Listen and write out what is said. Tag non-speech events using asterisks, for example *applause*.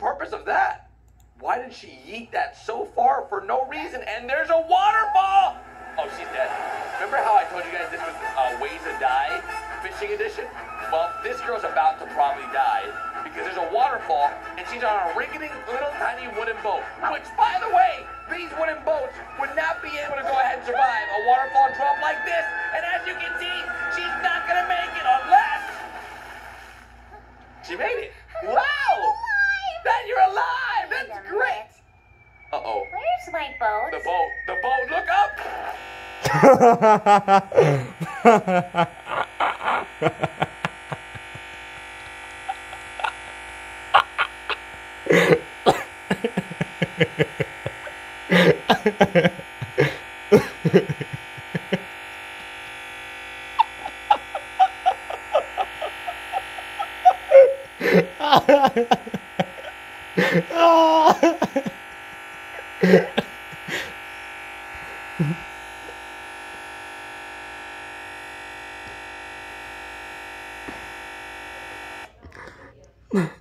purpose of that? Why did she yeet that so far for no reason? And there's a waterfall! Oh, she's dead. Remember how I told you guys this was a Ways to Die fishing edition? Well, this girl's about to probably die because there's a waterfall and she's on a rickety little tiny wooden boat. Which, by the way, these wooden boats would not be able to go ahead and survive a waterfall drop like this. And as you can see, she's not gonna make it unless she made it. Wow! that you're alive! That's great! Uh-oh. Where's my boat? The boat. The boat. Look up! Ha ha ha! う *laughs* ん